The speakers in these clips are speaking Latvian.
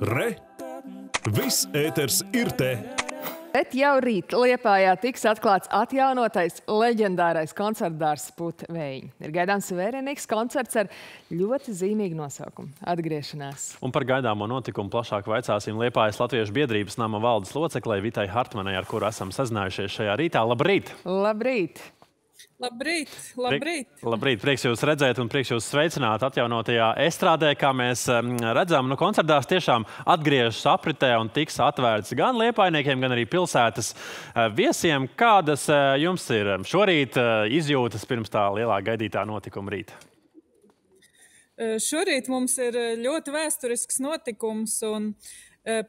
Re! Viss ēters ir te! Bet jau rīt Liepājā tiks atklāts atjaunotais leģendārais koncertdārs Putvēji. Ir gaidāms vērienīgs koncerts ar ļoti zīmīgu nosaukumu – Atgriešanās. Un par gaidāmo notikumu plašāk vaicāsim Liepājas Latviešu biedrības nama valdes loceklei Vitai Hartmanai, ar kuru esam sazinājušies šajā rītā. Labrīt! Labrīt! Labrīt, labrīt. Labrīt, prieks jūs redzēt un prieks jūs sveicināt atjaunotajā estrādē, kā mēs redzam. Nu, koncertdārs tiešām atgriežas apritē un tiks atvērts gan liepainiekiem, gan arī pilsētas eh, viesiem. Kādas eh, jums ir šorīt eh, izjūtas pirms tā lielā gaidītā notikuma rīta? Šorīt mums ir ļoti vēsturisks notikums un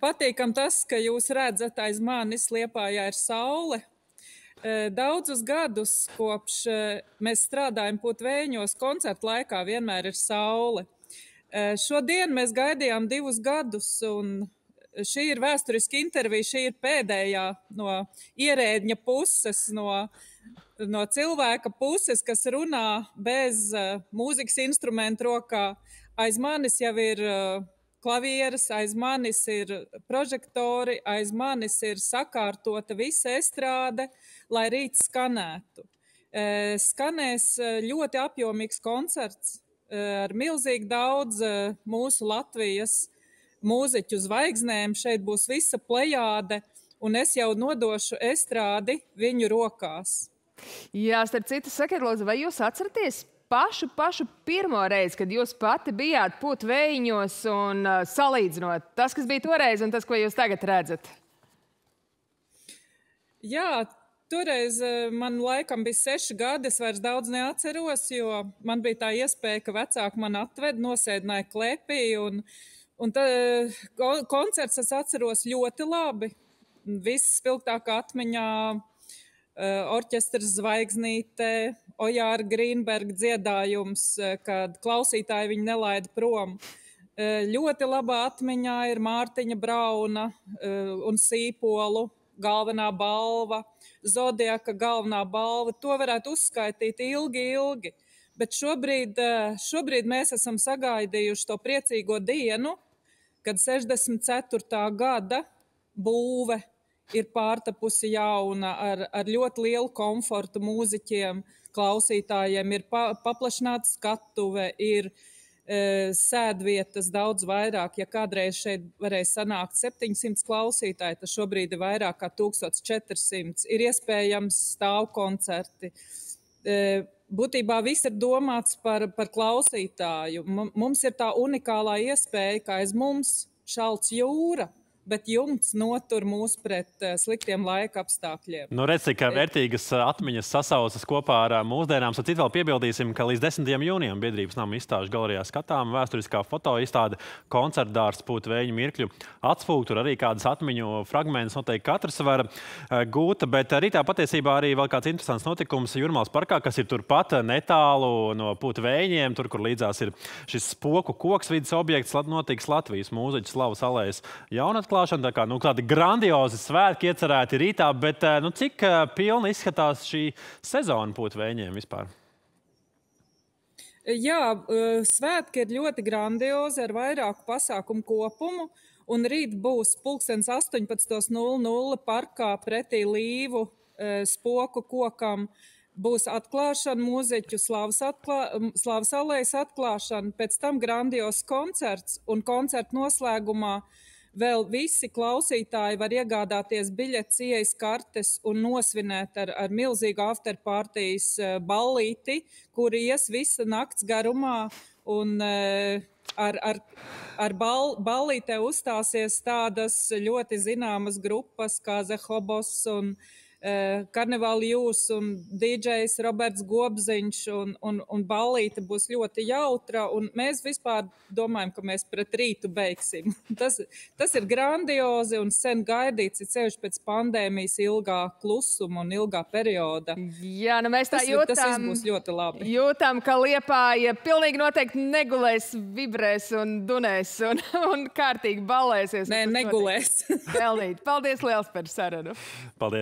patīkam tas, ka jūs redzat aiz manis Liepājā ir saule Daudzus gadus, kopš mēs strādājam putvēņos, koncertu laikā vienmēr ir saule. Šodien mēs gaidījām divus gadus, un šī ir vēsturiska intervija. Šī ir pēdējā no ierēdņa puses, no, no cilvēka puses, kas runā bez mūzikas instrumentu rokā. Aiz manis jau ir klavieres, aiz manis ir prožektori, aiz manis ir sakārtota visa estrāde, lai rīt skanētu. Skanēs ļoti apjomīgs koncerts ar milzīgi daudz mūsu Latvijas mūziķu zvaigznēm. Šeit būs visa plejāde, un es jau nodošu estrādi viņu rokās. Jā, starp citu, sakiet, Lūdzu, vai jūs atceraties pašu, pašu pirmo reizi, kad jūs pati bijāt putvējiņos un uh, salīdzinot tas, kas bija toreiz un tas, ko jūs tagad redzat? Jā, Toreiz man laikam bija seši gadi, es vairs daudz neatceros, jo man bija tā iespēja, ka vecāki man atved, nosēdināja klēpī, un, un tā, koncerts es atceros ļoti labi. Viss spilgtāk atmiņā orķestras zvaigznīte, Ojāra Grīnberga dziedājums, eh, kad klausītāji viņu nelaida prom. Eh, ļoti labā atmiņā ir Mārtiņa Brauna un Sīpolu galvenā balva, Zodiaka galvenā balva. To varētu uzskaitīt ilgi, ilgi. Bet šobrīd, šobrīd mēs esam sagaidījuši to priecīgo dienu, kad 64. gada būve ir pārtapusi jauna, ar, ar ļoti lielu komfortu mūziķiem, klausītājiem, ir pa, paplašināta skatuve, ir e, sēdvietas daudz vairāk. Ja kādreiz šeit varēja sanākt 700 klausītāji, tad šobrīd ir vairāk kā 1400. Ir iespējams stāvkoncerti. E, būtībā viss ir domāts par, par klausītāju. Mums ir tā unikālā iespēja, ka aiz mums šalts jūra bet jumts notur mūs pret uh, sliktiem laika apstākļiem. Nu, redz, cik vērtīgas eh, atmiņas sasaucas kopā ar mūsdienām. Citādi vēl piebildīsim, ka līdz 10. jūnijam biedrības nama izstāžu galerijā skatām vēsturiskā foto izstāde koncertdārs Pūta Vēņu Mirkļu atspūgt. Tur arī kādas atmiņu fragmentus noteikti katrs var gūt. Bet rītā patiesībā arī vēl kāds interesants notikums Jurmāls parkā, kas ir turpat netālu no Pūta Vēņiem, tur, kur līdzās ir šis spoku koks vidas objekts, notiks Latvijas mūziķis Slavas alējas jaunatklājums atklāšana. Tā kā nu, tādi grandiozi svētki iecerēti rītā, bet eh, nu, cik eh, pilna izskatās šī sezona putekļiem vispār? Jā, eh, svētki ir ļoti grandiozi ar vairāku pasākumu kopumu. Un rīt būs pulkstenis 18.00 parkā pretī līvu spoku kokam. Būs atklāšana, mūziķu slavas, atklā, slavas alējas atklāšana, pēc tam grandios koncerts un koncerta noslēgumā uh, Vēl visi klausītāji var iegādāties biļetes, ieejas kartes un nosvinēt ar, ar milzīgu afterpartijas eh, ballīti, kur ies visa nakts garumā. Un, uh, ar, ar, ar bal, ballītē uzstāsies tādas ļoti zināmas grupas kā Zehobos un uh, Eh, Karnevāla jūs un DJs Roberts Gobziņš un, un, un ballīte būs ļoti jautra. Mēs vispār domājam, ka mēs pret rītu beigsim. Tas, tas ir grandiozi un sen gaidīts, ir ceļš pēc pandēmijas ilgā klusuma un ilgā perioda. Jā, nu mēs tā tas, jūtam. Tas būs ļoti labi. Jūtam, ka Liepāja pilnīgi noteikti negulēs, vibrēs un dunēs un, un kārtīgi balēsies. Nē, negulēs. Pelnīt. Paldies liels par sarunu. Paldies.